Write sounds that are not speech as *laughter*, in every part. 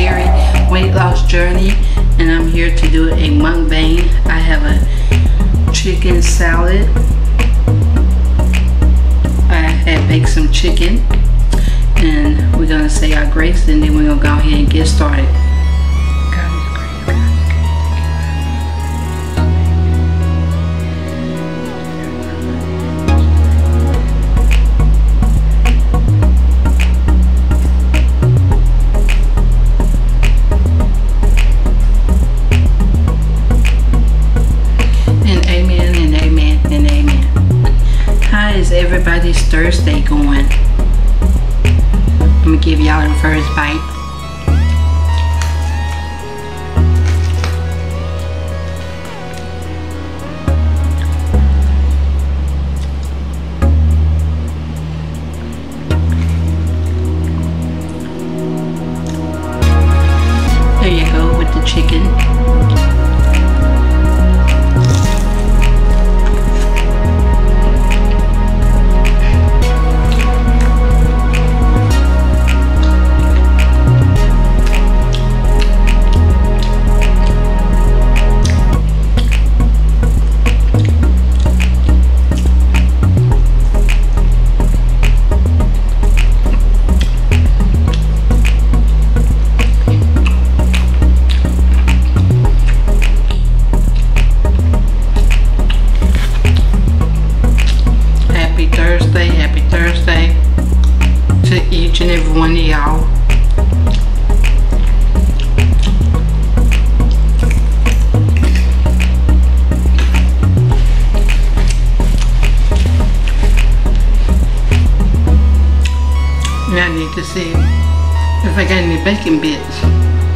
Weight loss journey and I'm here to do a mukbang. I have a chicken salad. I had baked some chicken and we're gonna say our grace and then we're gonna go ahead and get started. Thursday going? Let me give y'all the first bite. Y'all. Now I need to see if I got any bacon bits.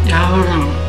Y'all hold on.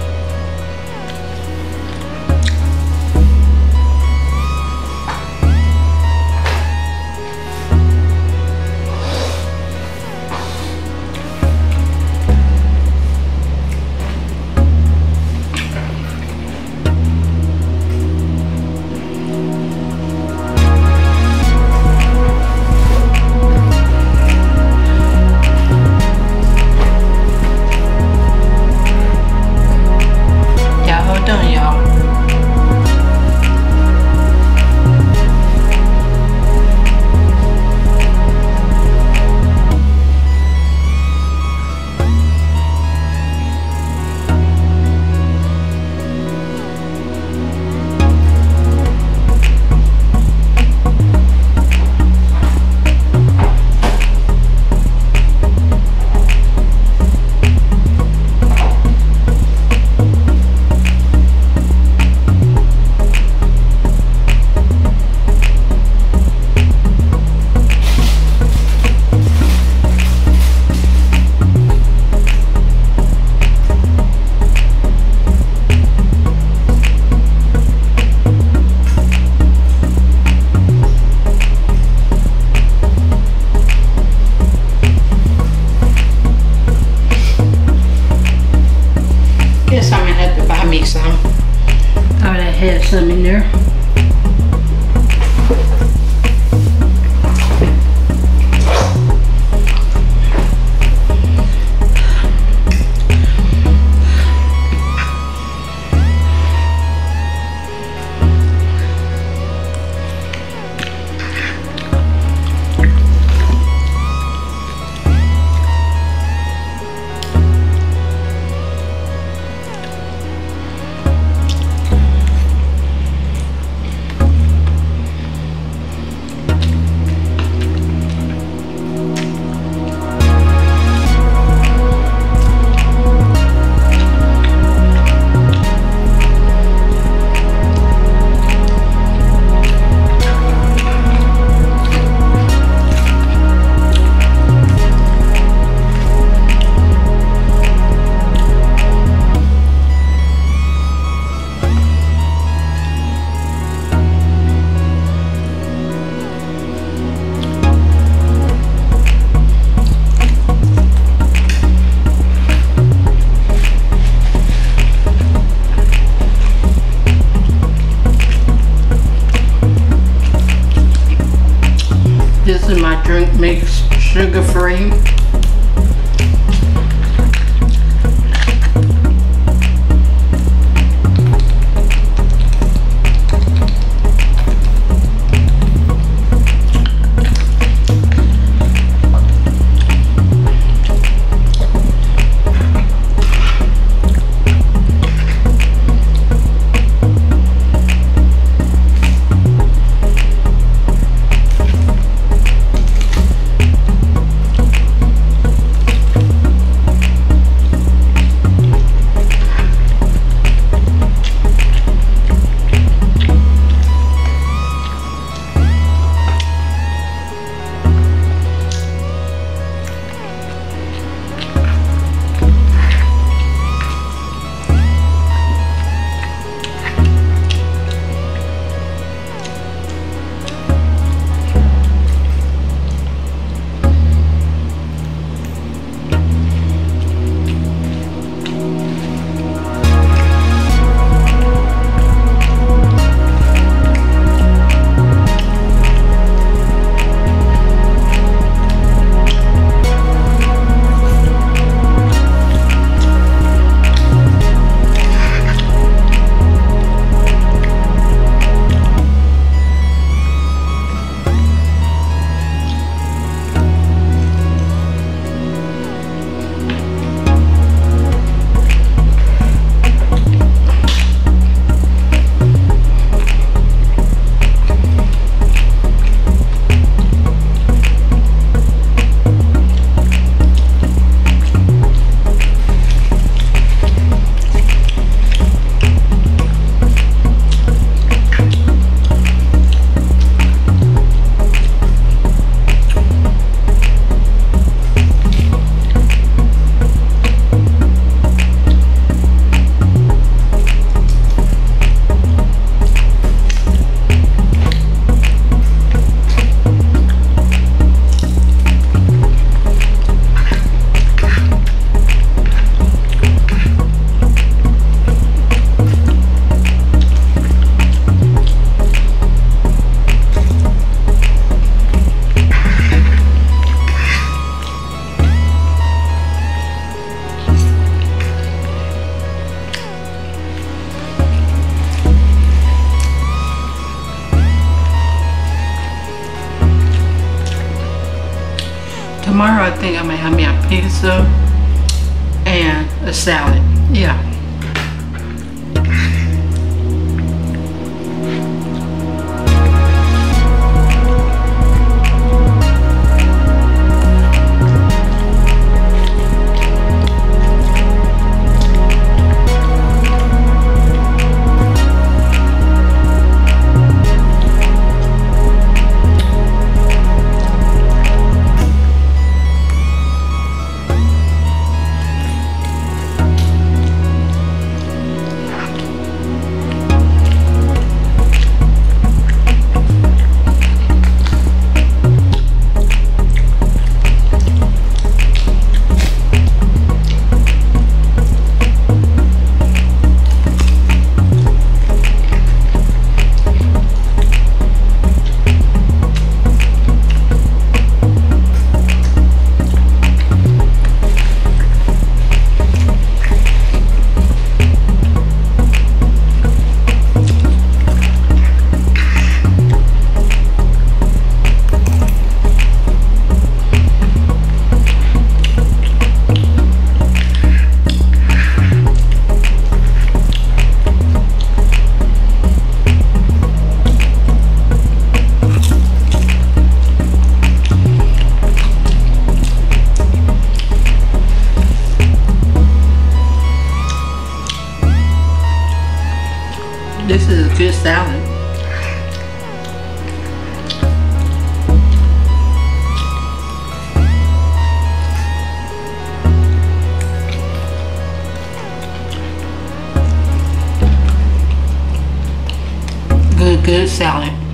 Had some in there. And a salad. Yeah. good salad.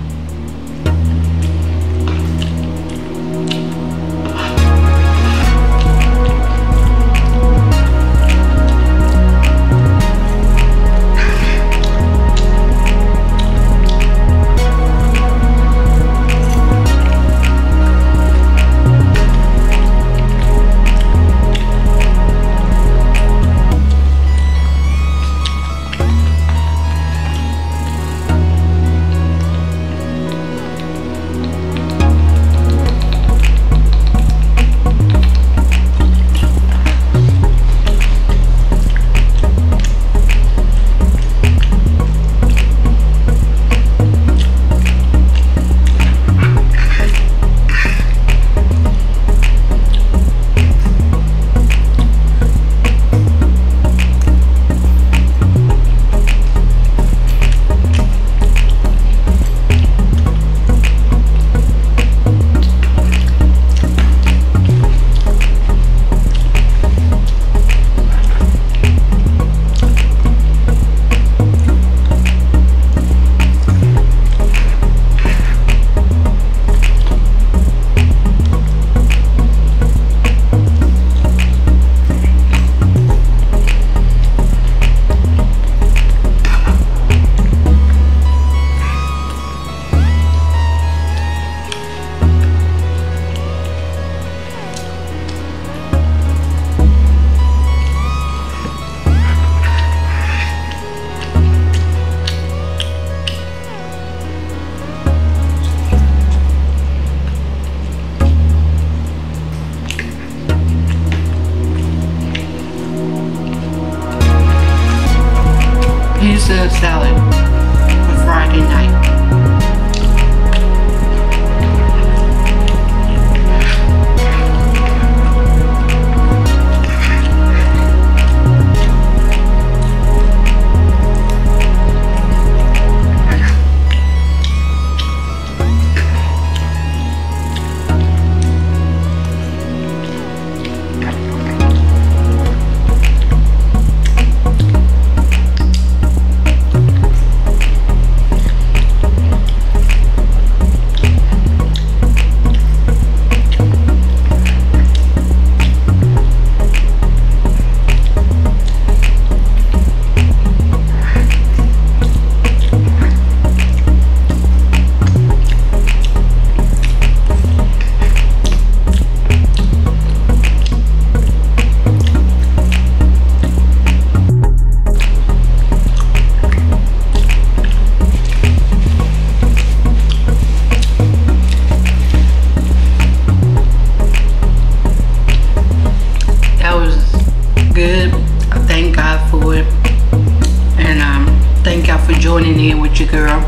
Your girl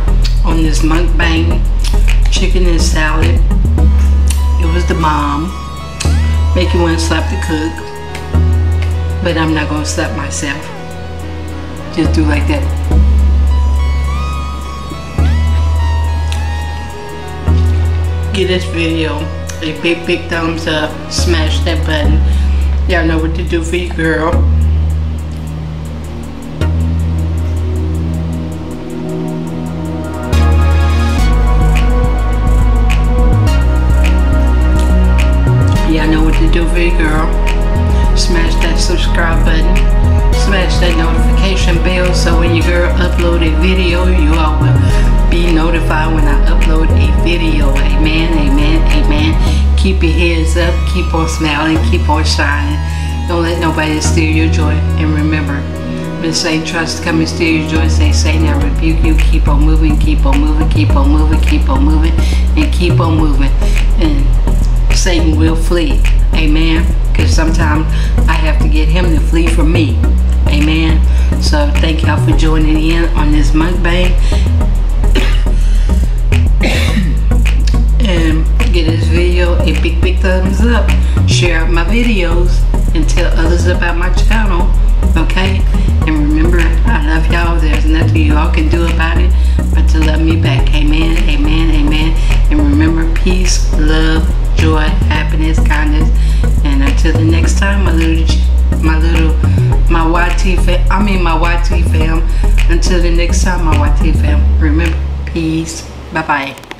on this mukbang chicken and salad. It was the bomb. Make you want to slap the cook. But I'm not going to slap myself. Just do like that. Give this video a big, big thumbs up. Smash that button. Y'all know what to do for your girl. Keep on shining. Don't let nobody steal your joy. And remember, when Satan tries to come and steal your joy, say, Satan, I rebuke you. Keep on moving, keep on moving, keep on moving, keep on moving, and keep on moving. And Satan will flee. Amen. Because sometimes I have to get him to flee from me. Amen. So thank y'all for joining in on this mukbang. *coughs* and give this video a big, big thumbs up. Share my videos and tell others about my channel. Okay? And remember, I love y'all. There's nothing y'all can do about it but to love me back. Amen. Amen. Amen. And remember, peace, love, joy, happiness, kindness. And until the next time, my little, my little, my YT fam, I mean my YT fam. Until the next time, my YT fam. Remember, peace. Bye-bye.